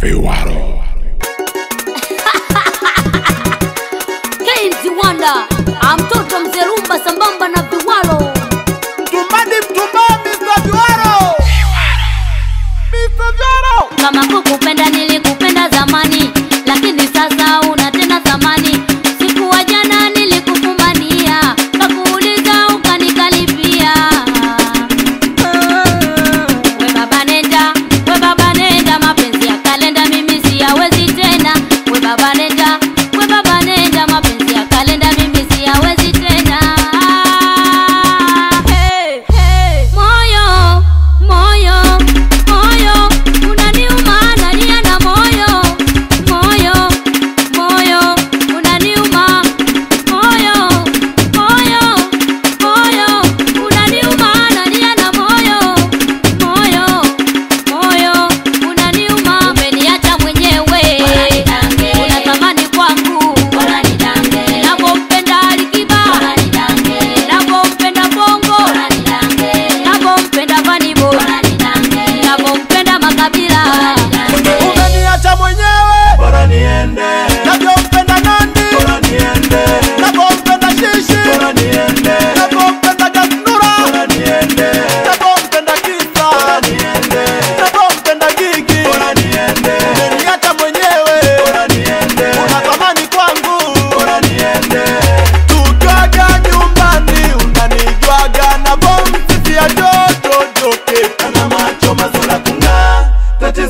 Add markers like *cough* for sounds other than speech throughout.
Viwaro. *laughs* Kenzi Wanda, amtoto mzee Rumba sambamba na Viwalo. Mtumbadi mtumba Mr. Viwaro. Mr. Viwaro. Kama kukupenda Habana.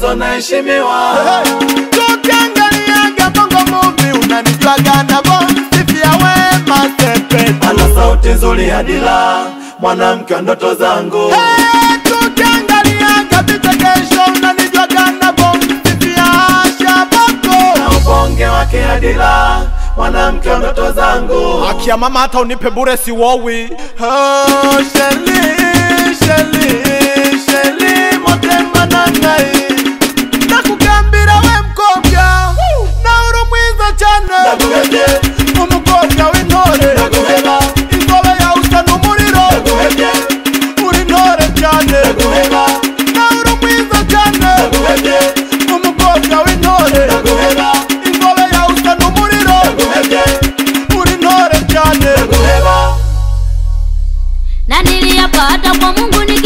Tatizo naheshimiwa, Tukiangaliaga bongo movie unanijwaga na sifia Wema Sepetu. ana sauti nzuri ya Dila, mwanamke wa ndoto zangu, Hey, tukiangaliaga vichekesho unanijwaga na Asha Bako, na ubonge wake Adila mwanamke wa ndoto zangu, Akia mama hata unipe bure siwowi. Oh, ndaguheba nawe mwiza cyane ndaguhebye umukobwa w'intore. Ndaguheba ingobe yawe usa n'umuriro. Kwa mungu ni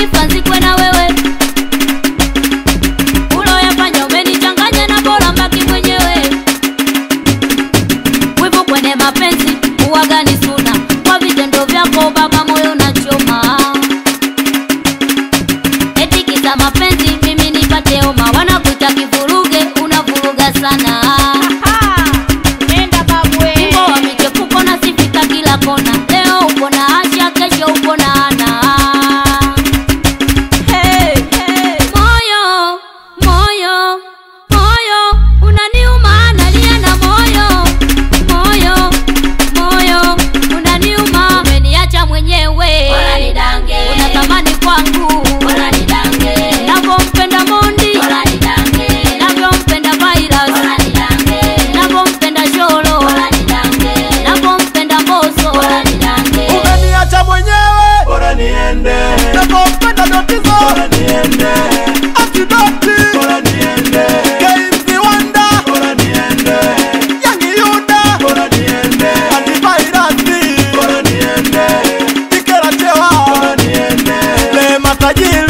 Yeah.